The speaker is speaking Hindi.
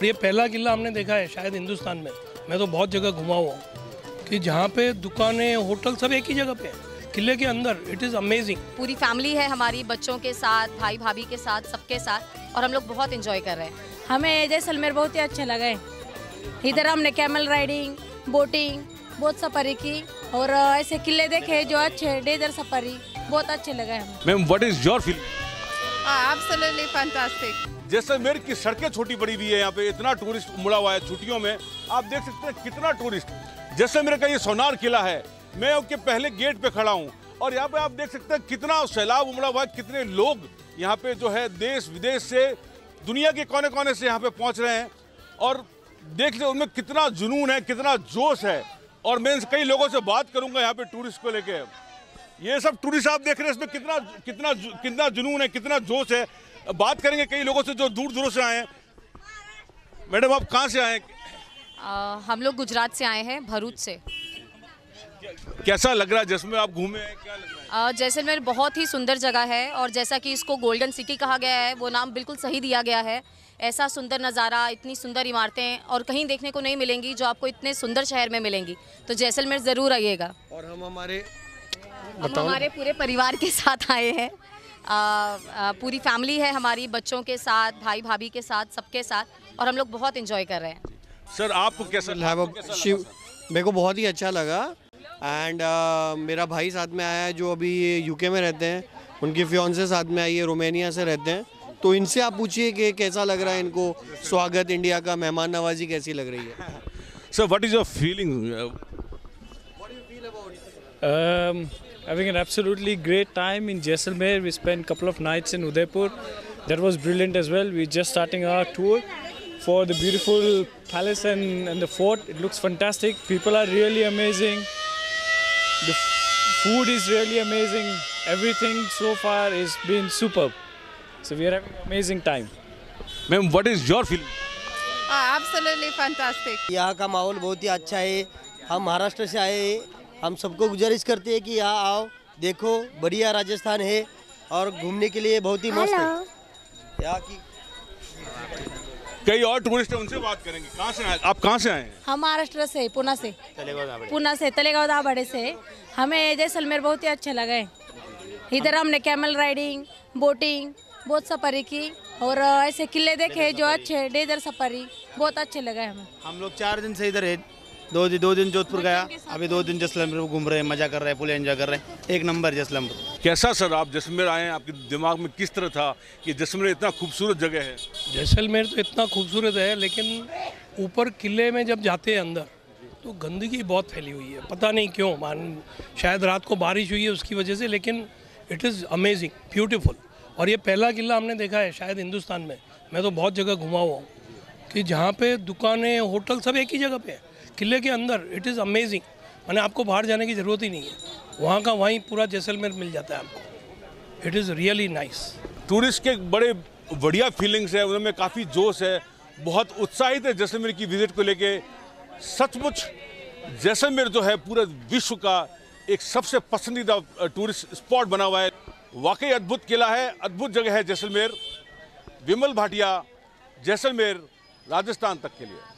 और ये पहला किला हमने देखा है शायद हिंदुस्तान में। मैं तो बहुत जगह घुमा हुआ हूँ कि जहाँ पे दुकानें होटल सब एक ही जगह पे हैं। किले के अंदर इट इज़ अमेजिंग पूरी फैमिली है हमारी बच्चों के साथ भाई भाभी के साथ सबके साथ और हम लोग बहुत इंजॉय कर रहे हैं। हमें जैसलमेर बहुत ही अच्छा लगा। है इधर हमने कैमल राइडिंग बोटिंग बहुत सफारी की और ऐसे किले देखे जो अच्छे डेजर सफारी बहुत अच्छे लगे हमें। Ma'am what is your feeling absolutely fantastic. Jaisalmer की सड़कें छोटी बड़ी हुई है, यहाँ पे इतना टूरिस्ट उमड़ा हुआ है छुट्टियों में, आप देख सकते हैं कितना टूरिस्ट जैसलमेर का ये सोनार किला है, मैं उसके पहले गेट पे खड़ा हूँ, और यहाँ पे आप देख सकते हैं कितना सैलाब उमड़ा हुआ है, कितने लोग यहाँ पे जो है देश विदेश से, दुनिया के कोने कोने से यहाँ पे पहुँच रहे हैं, और देख ले उनमें कितना जुनून है, कितना जोश है, और मैं कई लोगों से बात करूँगा यहाँ पे टूरिस्ट को लेके ये सब टूरिस्ट आप देख रहे हैं इसमें कितना कितना कितना जुनून है कितना जोश है। बात करेंगे कई लोगों से जो दूर दूर से आए हैं। मैडम आप कहाँ से आए हैं? हम लोग गुजरात से आए हैं भरूच से। कैसा लग रहा है? जिसमें आप घूमे हैं क्या लग रहा है? जैसलमेर बहुत ही सुंदर जगह है और जैसा कि इसको गोल्डन सिटी कहा गया है वो नाम बिल्कुल सही दिया गया है। ऐसा सुंदर नज़ारा इतनी सुंदर इमारतें और कहीं देखने को नहीं मिलेंगी जो आपको इतने सुंदर शहर में मिलेंगी। तो जैसलमेर ज़रूर आइएगा। और हम हमारे हम हमारे पूरे परिवार के साथ आए हैं। पूरी फैमिली है हमारी बच्चों के साथ भाई भाभी के साथ सबके साथ और हम लोग बहुत इंजॉय कर रहे हैं। सर आपको कैसा शिव मेरे को बहुत ही अच्छा लगा। एंड uh, मेरा भाई साथ में आया है जो अभी यूके में रहते हैं। उनकी फियोन्से साथ में आई है रोमानिया से रहते हैं। तो इनसे आप पूछिए कि कैसा लग रहा है इनको? स्वागत इंडिया का मेहमान नवाजी कैसी लग रही है? Sir what is your feeling having an absolutely great time in Jaisalmer. We spent a couple of nights in Udaipur. That was brilliant as well. We're just starting our tour for the beautiful palace and, and the fort. It looks fantastic. People are really amazing. The f- food is really amazing. Everything so far has been superb. So we are having an amazing time. Ma'am what is your feeling Ah, absolutely fantastic. यहाँ का माहौल बहुत ही अच्छा है हम महाराष्ट्र से आए हैं हम सबको गुजारिश करते हैं कि यहाँ आओ देखो बढ़िया राजस्थान है और घूमने के लिए बहुत ही मस्त है। यहाँ की कई और टूरिस्ट हैं उनसे बात करेंगे। कहाँ से आए? आप कहाँ से आए हम महाराष्ट्र से पुणे से। पुणे से तलेगांव दाभाडे से। हमें जैसलमेर बहुत ही अच्छा लगा है। इधर हमने कैमल राइडिंग बोटिंग बहुत सफारी की और ऐसे किले देखे जो अच्छे डेजर सफारी बहुत अच्छे लगे हमें। हम लोग चार दिन से इधर है। दो दिन दो दिन जोधपुर गया। अभी दो दिन जसलमपुर घूम रहे हैं मज़ा कर रहे हैं फुल एंजॉय कर रहे हैं। एक नंबर जसलमपुर कैसा सर आप जैसलमेर आए हैं? आपके दिमाग में किस तरह था कि जैसलमेर इतना खूबसूरत जगह है? जैसलमेर तो इतना खूबसूरत है लेकिन ऊपर किले में जब जाते हैं अंदर तो गंदगी बहुत फैली हुई है। पता नहीं क्यों मान शायद रात को बारिश हुई है उसकी वजह से लेकिन इट इज़ अमेजिंग ब्यूटीफुल और ये पहला किला हमने देखा है शायद हिंदुस्तान में। मैं तो बहुत जगह घुमा हुआ हूँ कि जहाँ पे दुकानें होटल सब एक ही जगह पे हैं। किले के अंदर इट इज़ अमेजिंग मैंने आपको बाहर जाने की ज़रूरत ही नहीं है। वहाँ का वहीं पूरा जैसलमेर मिल जाता है आपको। It is really nice tourist के बड़े बढ़िया फीलिंग्स है, उनमें काफ़ी जोश है। बहुत उत्साहित है जैसलमेर की विज़िट को लेके। सचमुच, जैसलमेर जो है पूरे विश्व का एक सबसे पसंदीदा टूरिस्ट स्पॉट बना हुआ है। वाकई अद्भुत किला है, अद्भुत जगह है जैसलमेर। विमल भाटिया, जैसलमेर, राजस्थान तक के लिए।